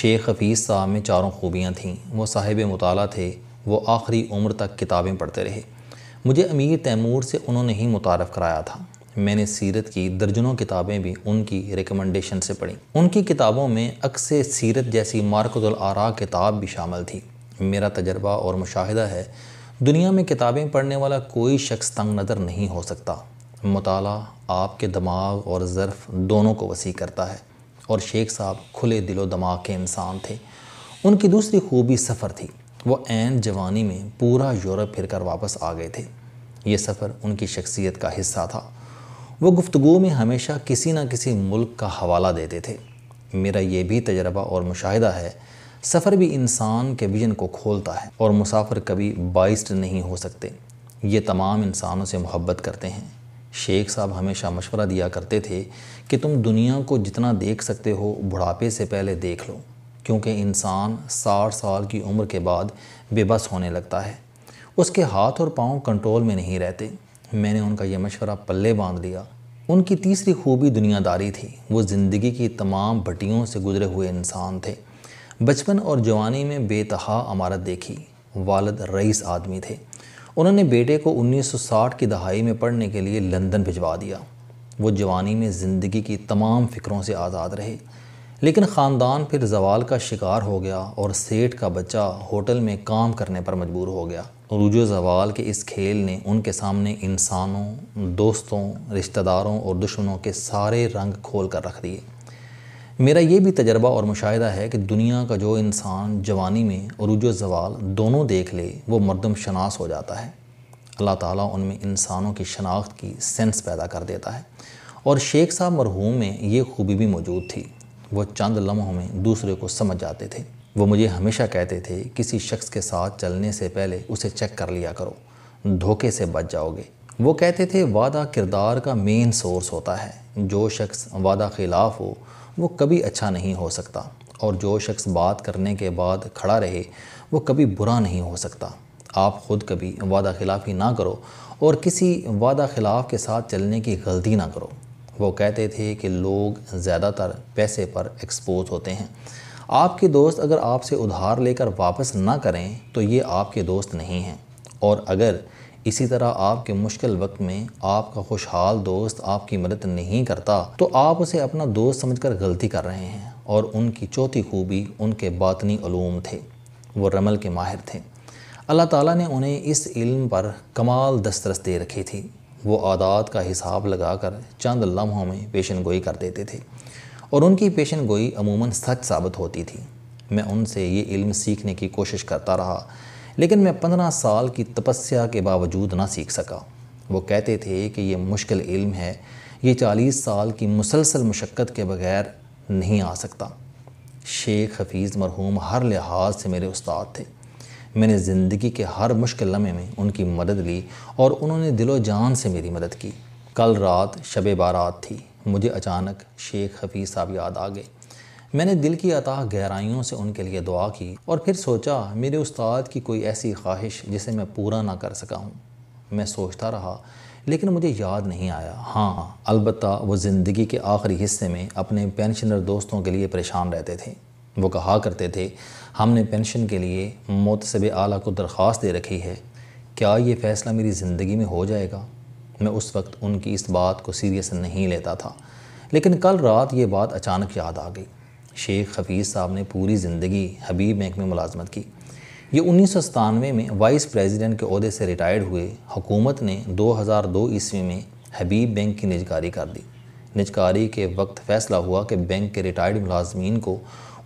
शेख हफीज़ साहब में चारों खूबियाँ थीं। वो साहिब मुताला थे। वो आखिरी उम्र तक किताबें पढ़ते रहे। मुझे अमीर तैमूर से उन्होंने ही मुतारफ़ कराया था। मैंने सीरत की दर्जनों किताबें भी उनकी रिकमेंडेशन से पढ़ी। उनकी किताबों में अक्स सीरत जैसी मार्कतुल आरा किताब भी शामिल थी। मेरा तजर्बा और मुशाहिदा है, दुनिया में किताबें पढ़ने वाला कोई शख्स तंग नज़र नहीं हो सकता। मताला आपके दिमाग और ज़र्फ़ दोनों को वसी करता है। और शेख साहब खुले दिलो दमाग के इंसान थे। उनकी दूसरी खूबी सफ़र थी। वो ऐन जवानी में पूरा यूरोप फिर कर वापस आ गए थे। ये सफ़र उनकी शख्सियत का हिस्सा था। वो गुफ्तु में हमेशा किसी न किसी मुल्क का हवाला देते थे। मेरा ये भी तजर्बा और मुशाहिदा है, सफ़र भी इंसान के विजन को खोलता है और मुसाफिर कभी बाइस्ड नहीं हो सकते। ये तमाम इंसानों से मोहब्बत करते हैं। शेख साहब हमेशा मशवरा दिया करते थे कि तुम दुनिया को जितना देख सकते हो, बुढ़ापे से पहले देख लो, क्योंकि इंसान साठ साल की उम्र के बाद बेबस होने लगता है। उसके हाथ और पाँव कंट्रोल में नहीं रहते। मैंने उनका यह मशवरा पल्ले बाँध लिया। उनकी तीसरी खूबी दुनियादारी थी। वो ज़िंदगी की तमाम भटियों से गुजरे हुए इंसान थे। बचपन और जवानी में बेतहा अमारत देखी। वालद रईस आदमी थे। उन्होंने बेटे को 1960 की दहाई में पढ़ने के लिए लंदन भिजवा दिया। वो जवानी में ज़िंदगी की तमाम फ़िक्रों से आज़ाद रहे। लेकिन ख़ानदान फिर जवाल का शिकार हो गया और सेठ का बच्चा होटल में काम करने पर मजबूर हो गया। रूजो जवाल के इस खेल ने उनके सामने इंसानों, दोस्तों, रिश्तेदारों और दुश्मनों के सारे रंग खोल कर रख दिए। मेरा ये भी तजर्बा और मुशाहिदा है कि दुनिया का जो इंसान जवानी में अरूज जवाल दोनों देख ले, वो मरदम शनास हो जाता है। अल्लाह ताला उनमें इंसानों की शनाख्त की सेंस पैदा कर देता है। और शेख साहब मरहूम में ये खूबी भी मौजूद थी। वो चंद लम्हों में दूसरे को समझ जाते थे। वो मुझे हमेशा कहते थे, किसी शख्स के साथ चलने से पहले उसे चेक कर लिया करो, धोखे से बच जाओगे। वो कहते थे, वादा किरदार का मेन सोर्स होता है। जो शख्स वादा खिलाफ हो वो कभी अच्छा नहीं हो सकता। और जो शख्स बात करने के बाद खड़ा रहे, वो कभी बुरा नहीं हो सकता। आप ख़ुद कभी वादा खिलाफ़ी ना करो और किसी वादा खिलाफ़ के साथ चलने की गलती ना करो। वो कहते थे कि लोग ज़्यादातर पैसे पर एक्सपोज होते हैं। आपके दोस्त अगर आपसे उधार लेकर वापस ना करें तो ये आपके दोस्त नहीं हैं। और अगर इसी तरह आपके मुश्किल वक्त में आपका खुशहाल दोस्त आपकी मदद नहीं करता तो आप उसे अपना दोस्त समझकर गलती कर रहे हैं और उनकी चौथी खूबी उनके बातनी ूम थे। वो रमल के माहिर थे। अल्लाह ताला ने उन्हें इस इल्म पर कमाल दस्तरस दे रखी थी। वो आदात का हिसाब लगाकर चंद लम्हों में पेशन गोई कर देते थे और उनकी पेशन गोई अमूमन सच साबित होती थी। मैं उनसे ये इल्म सीखने की कोशिश करता रहा लेकिन मैं पंद्रह साल की तपस्या के बावजूद ना सीख सका। वो कहते थे कि ये मुश्किल इल्म है, ये चालीस साल की मुसलसल मशक्क़त के बगैर नहीं आ सकता। शेख हफीज़ मरहूम हर लिहाज से मेरे उस्ताद थे। मैंने ज़िंदगी के हर मुश्किल लम्हे में उनकी मदद ली और उन्होंने दिलो जान से मेरी मदद की। कल रात शब बारात थी, मुझे अचानक शेख हफीज़ साहब याद आ गए। मैंने दिल की अता गहराइयों से उनके लिए दुआ की और फिर सोचा, मेरे उस्ताद की कोई ऐसी ख्वाहिश जिसे मैं पूरा ना कर सका हूँ। मैं सोचता रहा, लेकिन मुझे याद नहीं आया। हाँ अलबत् वो ज़िंदगी के आखिरी हिस्से में अपने पेंशनर दोस्तों के लिए परेशान रहते थे। वो कहा करते थे, हमने पेंशन के लिए मोतसब आला को दरख्वास्त दे रखी है। क्या ये फ़ैसला मेरी ज़िंदगी में हो जाएगा? मैं उस वक्त उनकी इस बात को सीरियस नहीं लेता था। लेकिन कल रात ये बात अचानक याद आ गई। शेख हफीज़ साहब ने पूरी ज़िंदगी हबीब बैंक में मुलाजमत की। ये उन्नीस सौ में वाइस प्रेसिडेंट के अहदे से रिटायर्ड हुए हुकूमत ने 2002 ईस्वी में हबीब बैंक की निजकारी कर दी। निजकारी के वक्त फ़ैसला हुआ कि बैंक के रिटायर्ड मुलाजमीन को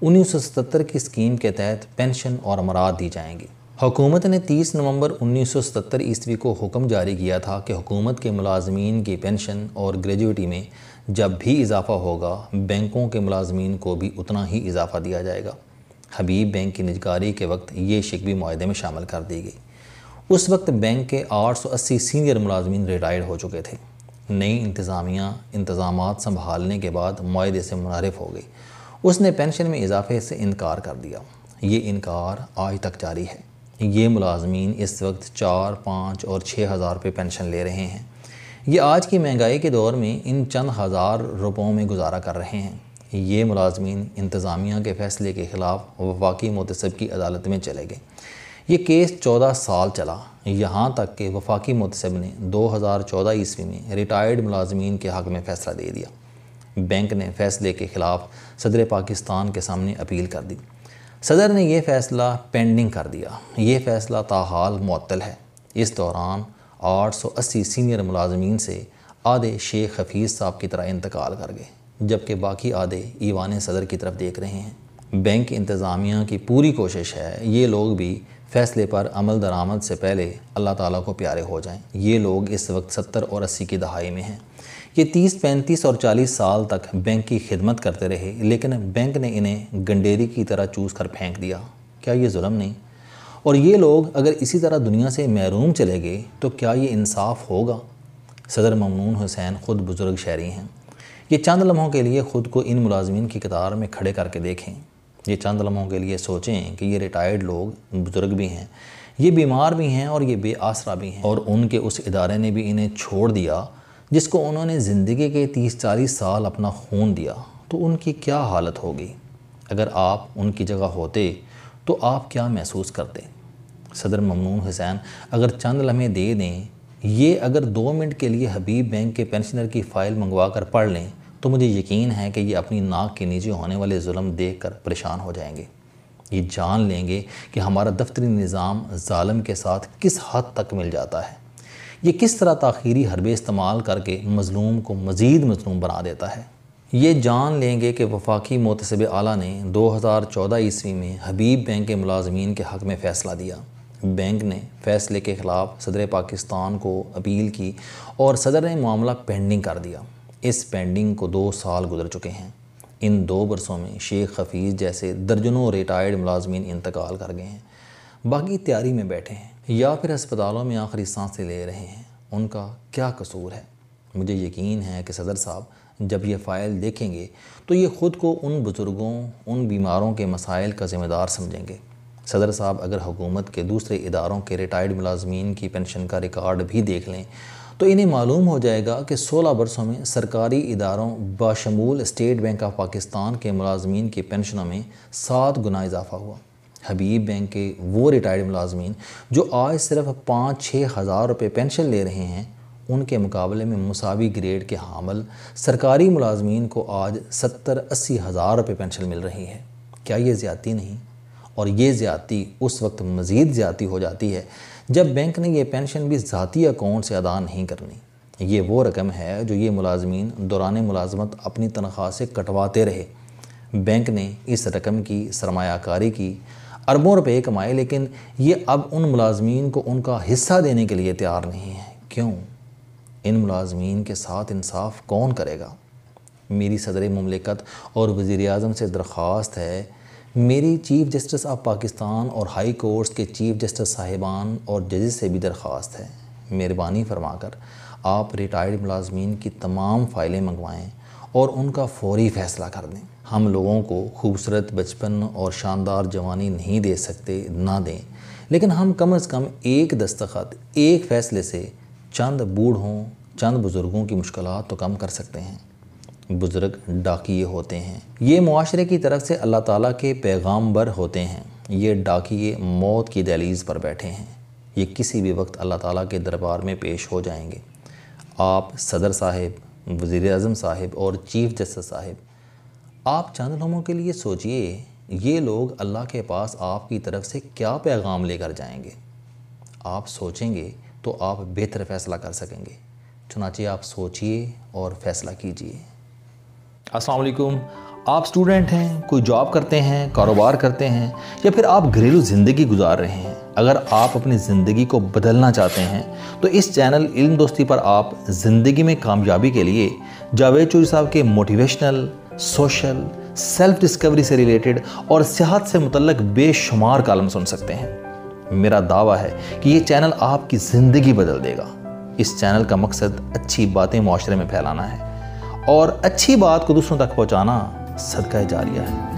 उन्नीस की स्कीम के तहत पेंशन और अमरात दी जाएँगी। हुकूमत ने 30 नवंबर उन्नीस सौ ईस्वी को हुक्म जारी किया था कि हुकूमत के मुलाजमीन की पेंशन और ग्रेजुटी में जब भी इजाफ़ा होगा, बैंकों के मुलाजमीन को भी उतना ही इजाफ़ा दिया जाएगा। हबीब बैंक की निजकारी के वक्त ये शिकवी माहे में शामिल कर दी गई। उस वक्त बैंक के 880 सीनियर मुलाजमीन रिटायर्ड हो चुके थे। नई इंतज़ामिया इंतज़ाम संभालने के बाद माहे से मुनरफ हो गई। उसने पेंशन में इजाफे से इनकार कर दिया। ये इनकार आज तक जारी है। ये मुलाजमीन इस वक्त चार, पाँच और छः हज़ार रुपये पेंशन ले रहे हैं। ये आज की महँगाई के दौर में इन चंद हज़ार रुपयों में गुजारा कर रहे हैं। ये मुलाजमीन इंतज़ामिया के फ़ैसले के ख़िलाफ़ वफाकी मोतसब की अदालत में चले गए। ये केस चौदह साल चला। यहाँ तक कि वफाकी मोतसब ने 2014 ईस्वी में रिटायर्ड मुलाजमीन के हक़ में फ़ैसला दे दिया। बैंक ने फ़ैसले के ख़िलाफ़ सदर पाकिस्तान के सामने अपील कर दी। सदर ने यह फ़ैसला पेंडिंग कर दिया। ये फ़ैसला ताहाल मअतल है। इस दौरान 880 सीनियर मुलाजमीन से आधे शेख हफीज़ साहब की तरह इंतकाल कर गए, जबकि बाकी आधे ईवान सदर की तरफ़ देख रहे हैं। बैंक इंतज़ामिया की पूरी कोशिश है, ये लोग भी फ़ैसले पर अमल दरामद से पहले अल्लाह ताला को प्यारे हो जाएँ। ये लोग इस वक्त सत्तर और अस्सी की दहाई में हैं। ये तीस, पैंतीस और चालीस साल तक बैंक की खिदमत करते रहे, लेकिन बैंक ने इन्हें गंडेरी की तरह चूस कर फेंक दिया। क्या ये जुल्म नहीं? और ये लोग अगर इसी तरह दुनिया से महरूम चले गए तो क्या ये इंसाफ होगा? सदर ममनून हुसैन ख़ुद बुज़ुर्ग शहरी हैं। ये चंद लम्हों के लिए ख़ुद को इन मुलाजमीन की कतार में खड़े करके देखें। ये चंद लम्हों के लिए सोचें कि ये रिटायर्ड लोग बुज़ुर्ग भी हैं, ये बीमार भी हैं और ये बेआसरा भी हैं। और उनके उस इदारे ने भी इन्हें छोड़ दिया, जिसको उन्होंने ज़िंदगी के तीस चालीस साल अपना खून दिया। तो उनकी क्या हालत होगी? अगर आप उनकी जगह होते तो आप क्या महसूस करते? सदर ममनून हुसैन, अगर चंद लम्हे दे दें, ये अगर दो मिनट के लिए हबीब बैंक के पेंशनर की फ़ाइल मंगवा कर पढ़ लें तो मुझे यकीन है कि ये अपनी नाक के नीचे होने वाले जुल्म देख कर परेशान हो जाएँगे। ये जान लेंगे कि हमारा दफ्तरी निज़ाम ालम के साथ किस हद तक मिल जाता है। ये किस तरह तखीरी हरबे इस्तेमाल करके मज़लूम को मज़ीद मजलूम बना देता है। ये जान लेंगे कि वफाकी मोतसब आला ने 2014 ईस्वी में हबीब बैंक के मुलाजमीन के हक़ में फ़ैसला दिया। बैंक ने फ़ैसले के ख़िलाफ़ सदर पाकिस्तान को अपील की और सदर ने मामला पेंडिंग कर दिया। इस पेंडिंग को दो साल गुजर चुके हैं। इन दो बरसों में शेख हफीज़ जैसे दर्जनों रिटायर्ड मुलाजमीन इंतकाल कर गए हैं। बाकी तैयारी में बैठे हैं या फिर अस्पतालों में आखिरी साँसें ले रहे हैं। उनका क्या कसूर है? मुझे यकीन है कि सदर साहब जब ये फ़ाइल देखेंगे तो ये ख़ुद को उन बुज़ुर्गों, उन बीमारों के मसाइल का ज़िम्मेदार समझेंगे। सदर साहब, अगर हुकूमत के दूसरे इदारों के रिटायर्ड मुलाजमीन की पेंशन का रिकॉर्ड भी देख लें तो इन्हें मालूम हो जाएगा कि 16 बरसों में सरकारी इदारों बाशमूल स्टेट बैंक ऑफ़ पाकिस्तान के मुलाजमीन की पेंशनों में सात गुना इजाफा हुआ। हबीब बैंक के वो रिटायर्ड मुलाजमीन, जो आज सिर्फ़ पाँच छः हज़ार रुपये पेंशन ले रहे हैं, उनके मुकाबले में मुसावी ग्रेड के हामल सरकारी मुलाजमीन को आज सत्तर अस्सी हज़ार रुपये पेंशन मिल रही है। क्या ये ज़्यादती नहीं? और ये ज़्यादती उस वक्त मज़ीद ज़्यादती हो जाती है जब बैंक ने यह पेंशन भी ज़ाती अकाउंट से अदा नहीं करनी। ये वो रकम है जो ये मुलाजमीन दौरान मुलाजमत अपनी तनख्वाह से कटवाते रहे। बैंक ने इस रकम की सरमाकारी की, अरबों रुपए कमाए, लेकिन ये अब उन मुलाजमीन को उनका हिस्सा देने के लिए तैयार नहीं है। क्यों? इन मुलाजमीन के साथ इंसाफ कौन करेगा? मेरी सदर ममलिकत और वज़ी अजम से दरख्वास्त है मेरी चीफ़ जस्टिस ऑफ़ पाकिस्तान और हाई कोर्ट्स के चीफ़ जस्टिस साहिबान और जजेस से भी दरख्वास्त है। मेहरबानी फरमाकर आप रिटायर्ड मुलाजमीन की तमाम फ़ाइलें मंगवाएँ और उनका फौरी फ़ैसला कर दें। हम लोगों को खूबसूरत बचपन और शानदार जवानी नहीं दे सकते, ना दें। लेकिन हम कम अज़ कम एक दस्तखत, एक फ़ैसले से चंद बूढ़ों, चंद बुज़ुर्गों की मुश्किल तो कम कर सकते हैं। बुज़ुर्ग डाकिए होते हैं। ये माशरे की तरफ़ से अल्लाह ताला के पैगाम्बर होते हैं। ये डाकिए मौत की दहलीज़ पर बैठे हैं। ये किसी भी वक्त अल्लाह ताला के दरबार में पेश हो जाएँगे। आप सदर साहिब वज़ी अजम साहिब और चीफ़ जस्टिस साहिब, आप चंद लोगों के लिए सोचिए, ये लोग अल्लाह के पास आपकी तरफ़ से क्या पैगाम लेकर जाएँगे? आप सोचेंगे तो आप बेहतर फ़ैसला कर सकेंगे। चुनाचे आप सोचिए और फ़ैसला कीजिए। असलकुम आप स्टूडेंट हैं, कोई जॉब करते हैं, कारोबार करते हैं, या फिर आप घरेलू ज़िंदगी गुजार रहे हैं, अगर आप अपनी ज़िंदगी को बदलना चाहते हैं तो इस चैनल इल्म दोस्ती पर आप ज़िंदगी में कामयाबी के लिए जावेद चौधरी साहब के मोटिवेशनल, सोशल सेल्फ डिस्कवरी से रिलेटेड और सेहत से मुतलक बेशुमार कालम सुन सकते हैं। मेरा दावा है कि ये चैनल आपकी ज़िंदगी बदल देगा। इस चैनल का मकसद अच्छी बातें माशरे में फैलाना है। और अच्छी बात को दूसरों तक पहुँचाना सदका जारिया है।